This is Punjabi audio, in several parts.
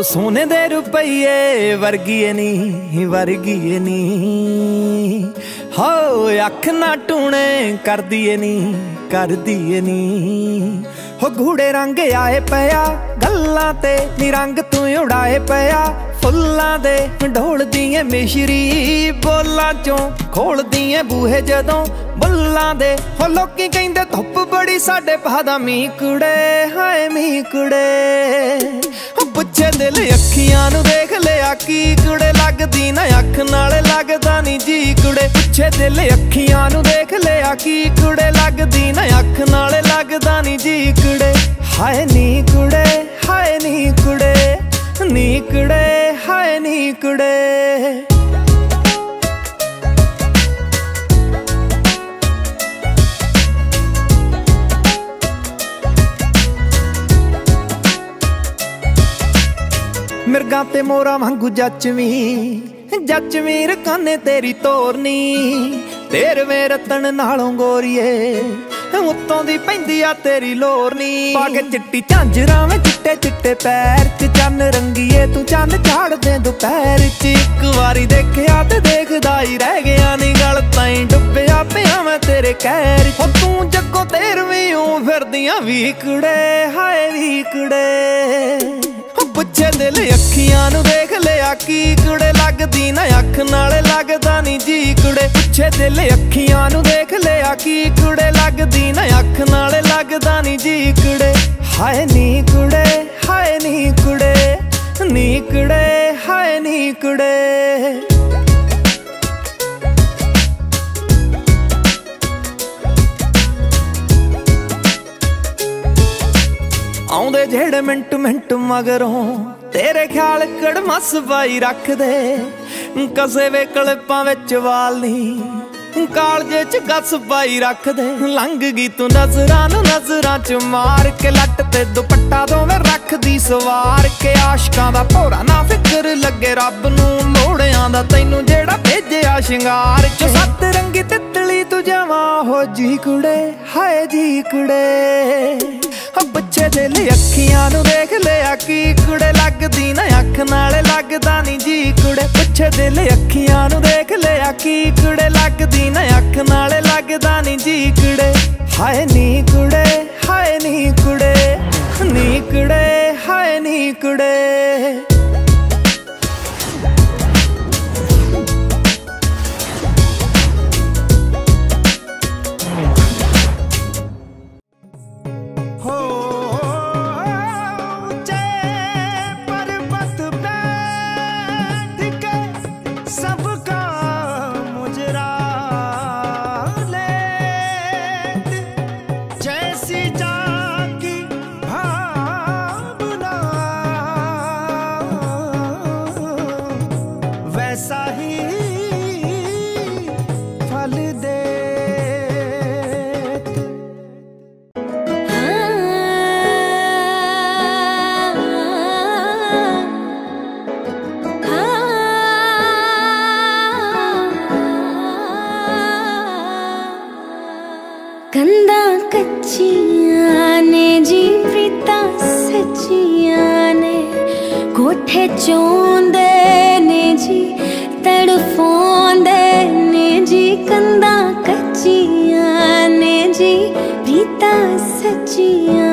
ਹੋ ਸੋਨੇ ਦੇ ਰੁਪਈਏ ਵਰਗੀਏ ਨਹੀਂ ਵਰਗੀਏ ਨਹੀਂ ਹੋ, ਅੱਖ ਨਾ ਟੂਣੇ ਕਰਦੀਏ ਨਹੀਂ ਕਰਦੀਏ ਨਹੀਂ ਹੋ, ਗੂੜੇ ਰੰਗ ਆਏ ਪਿਆ, ਗੱਲਾਂ ਤੇ ਨੀ ਰੰਗ ਤੂੰ ਉਡਾਏ ਪਿਆ। ਫੁੱਲਾਂ ਦੇ ਢੋਲਦੀ ਏ ਮਿਸ਼ਰੀ ਬੋਲਾਂ ਚੋਂ ਖੋਲਦੀ ਏ ਬੂਹੇ ਜਦੋਂ ਬੁੱਲਾਂ ਦੇ। ਹੋ, ਲੋਕੀ ਕਹਿੰਦੇ ਧੁੱਪ ਬੜੀ, ਸਾਡੇ ਪਾਦਾ ਮੀਂਹ ਕੁੜੇ, ਹਾਏ ਮੀ ਕੁੜੇ। ਪੁੱਛੇ ਦਿਲ ਅੱਖੀਆਂ ਨੂੰ ਦੇਖ ਲਿਆ, ਕੀ ਕੁੜੇ ਲੱਗਦੀ ਨਾ ਅੱਖ ਨਾਲ ਲੱਗਦਾ ਨਹੀਂ ਜੀ ਕੁੜੇ। ਪੁੱਛੇ ਦਿਲ ਅੱਖੀਆਂ ਨੂੰ ਦੇਖ ਲਿਆ, ਕੀ ਕੁੜੇ ਲੱਗਦੀ ਨਾ ਅੱਖ ਨਾਲ ਲੱਗਦਾ ਨਹੀਂ ਜੀ ਕੁੜੇ। ਹਾਏ ਨੀ ਕੁੜੇ, ਹਾਏ ਨੀ ਕੁੜੇ ਨੀ ਕੁੜੇ, ਹਾਏ ਨੀ ਕੁੜੇ। ਮਿਰਗਾ ਤੇ ਮੋਰਾ ਵਾਂਗੂ ਜੱਚਵੀਂ ਜੱਚਵੀਂ ਰਕਾਨੇ ਤੇਰੀ ਤੋਰਨੀ। ਤੇਰਵੇਂ ਰਤਨ ਨਾਲੋਂ ਗੋਰੀਏ, ਉੱਤੋਂ ਦੀ ਪੈਂਦੀ ਆ ਤੇਰੀ ਲੋਰਨੀ। ਪਾ ਕੇ ਚਿੱਟੀ ਝਾਂਜਰਾਂ ਵਿੱਚ ਚਿੱਟੇ ਚਿੱਟੇ ਪੈਰ ਚ, ਚੰਨ ਰੰਗੀਏ ਤੂੰ ਚੰਨ ਝਾੜਦੇ ਦੁਪਹਿਰ ਚ। ਇੱਕ ਵਾਰੀ ਦੇਖਿਆ ਤੇ ਦੇਖਦਾ ਹੀ ਰਹਿ ਗਿਆ ਨੀ, ਗਲ ਤਾਈਂ ਡੁੱਬਿਆ ਪਿਆ ਮੈਂ ਤੇਰੇ ਕਹਿਰ ਹੋ ਤੂੰ ਜੱਗੋ ਤੇਰਵੀਂ ਉਹ ਫਿਰਦੀਆਂ ਵੀ ਕੁੜੇ ਹਾਏ ਵੀ ਕੁੜੇ ਹੋ ਪੁੱਛੇ ਦਿਲ ਦੇਖ ਕੀ ਕੁੜੇ ਲੱਗਦੀ ਨਾ ਅੱਖ ਨਾਲ ਲੱਗਦਾ ਨਹੀਂ ਜੀ ਕੁੜੇ ਪੁੱਛੇ ਦਿਲ ਅੱਖੀਆਂ ਨੂੰ ਦੇਖ ਲਿਆ ਕੀ ਕੁੜੇ ਲੱਗਦੀ ਨਾ ਅੱਖ ਨਾਲ ਲੱਗਦਾ ਨਹੀਂ ਜੀ ਕੁੜੇ ਹਾਏ ਨੀ ਕੁੜੇ ਹਾਏ ਨੀ ਕੁੜੇ ਨੀ ਕੁੜੇ ਹਾਏ ਨੀ ਕੁੜੇ ਆਉਂਦੇ ਜਿਹੜੇ ਮਿੰਟ ਮਿੰਟ ਮਗਰੋਂ, ਤੇਰੇ ਖਿਆਲ ਕੜਮਸ ਪਾਈ ਰੱਖਦੇ? ਕਸੇ ਵੇ ਕਲਪਾਂ ਵਿੱਚ ਵਾਲ ਨਹੀਂ, ਕਾਲਜੇ ਚ ਗੱਸ ਪਾਈ ਰੱਖਦੇ। ਲੰਘ ਗਈ ਤੂੰ ਨਜ਼ਰਾਂ ਨੂੰ ਨਜ਼ਰਾਂ ਚ ਮਾਰ ਕੇ, ਲੱਟ ਤੇ ਦੁਪੱਟਾ ਦੋਵੇਂ ਰੱਖਦੀ ਸਵਾਰ ਕੇ। ਆਸ਼ਕਾਂ ਦਾ ਭੋਰਾ ਨਾ ਫਿਕਰ ਲੱਗੇ, ਰੱਬ ਨੂੰ ਲੋੜਿਆਂ ਦਾ ਤੈਨੂੰ ਜਿਹੜਾ ਭੇਜਿਆ ਸ਼ਿੰਗਾਰ ਚ। ਸੱਤ ਰੰਗੀ ਤਿੱਤਲੀ ਤੂੰ ਜਮਾ ਹੋ ਜੀ ਕੁੜੇ, ਹਾਏ ਜੀ ਕੁੜੇ। ਹੋ ਬੱਚੇ ਦੇ ਲਈ ਅੱਖੀਆਂ ਨੂੰ ਦੇਖ ਲਿਆ ਕੀ ਕੁੜੇ ਲੱਗਦੀ ਨਾ ਅੱਖ ਨਾਲ, ਲੱਗਦਾ ਨਹੀਂ ਜੀ ਕੁੜੇ। ਪੁੱਛੇ ਦੇ ਲਈ ਅੱਖੀਆਂ ਨੂੰ ਦੇਖ ਲਿਆ ਕੀ ਕੁੜੇ ਲੱਗਦੀ ਨਾ ਅੱਖ ਨਾਲ, ਲੱਗਦਾ ਨਹੀਂ ਜੀ ਕੁੜੇ। ਹਾਏ ਨੀ ਕੁੜੇ, ਹਾਏ ਨੀ ਕੁੜੇ ਨੀ ਕੁੜੇ, ਹਾਏ ਨੀ ਕੁੜੇ। ने जी तड़फोंदे ने जी कंदा कच्चियां ने जी प्रीता सच्चियां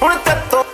un teto.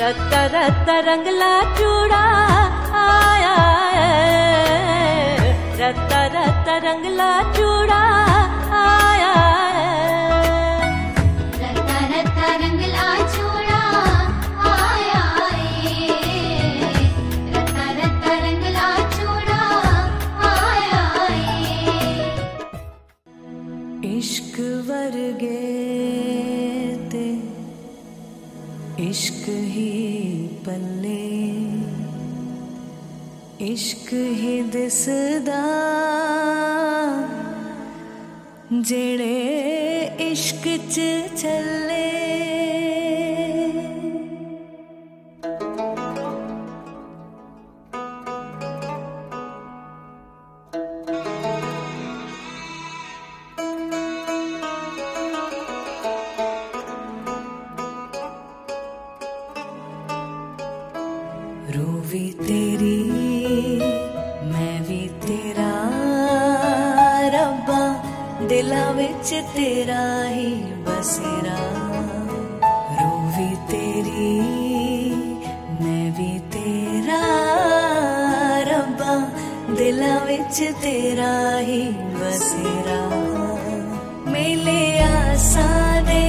रत रत रंगला चूड़ा आया है रत रत रंगला चूड़ा आया इश्क वरगे ते इश्क ही ਬੱਲੇ ਇਸ਼ਕ ਹੀ ਦਿਸਦਾ ਜਿਹੜੇ ਇਸ਼ਕ ਚ ਚੱਲ ਵਿੱਚ ਤੇਰਾ ਹੀ ਵਸੇਰਾ ਮੇਲੇ ਆਸਾਂ ਦੇ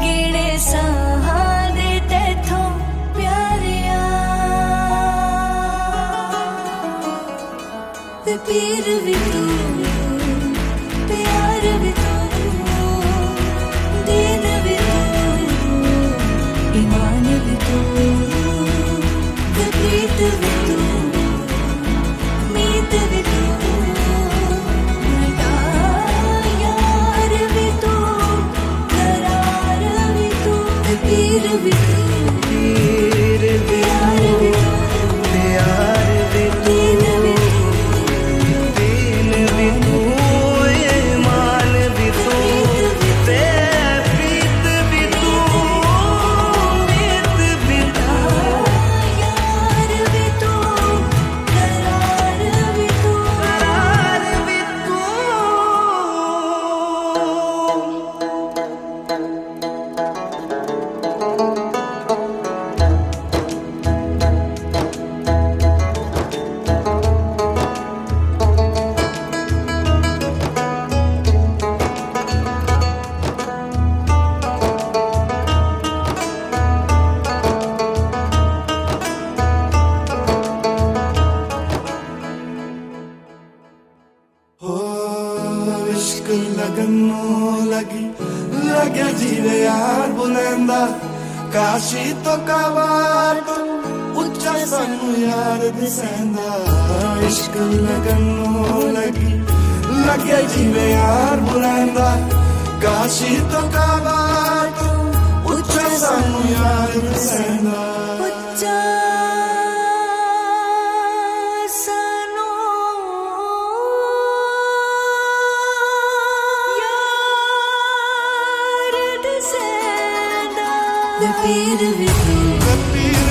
ਗੇੜੇ ਸਾਹਾਂ ਦੇ ਤੇਥੋਂ ਪਿਆਰਿਆ। ਤੇ ਪੀਰ ਵੀ ਤੂੰ ਕਾਸ਼ੀ ਤੋਂ ਕਵਾਟ ਉੱਚਾ ਸਾਨੂੰ ਯਾਰ ਦਿਸੈਂਦਾ ਇਸ਼ਕ ਲਗਨ ਨੂੰ ਲੱਗੀ ਲੱਗਿਆ ਜਿਵੇਂ ਯਾਰ ਬੁਲਾਂਦਾ ਕਾਸ਼ੀ ਤੋਂ ਕਵਾਟ ਉੱਚਾ ਸਾਨੂੰ ਯਾਰ ਦਿਸੈਂਦਾ ਉੱਚਾ the beat of it.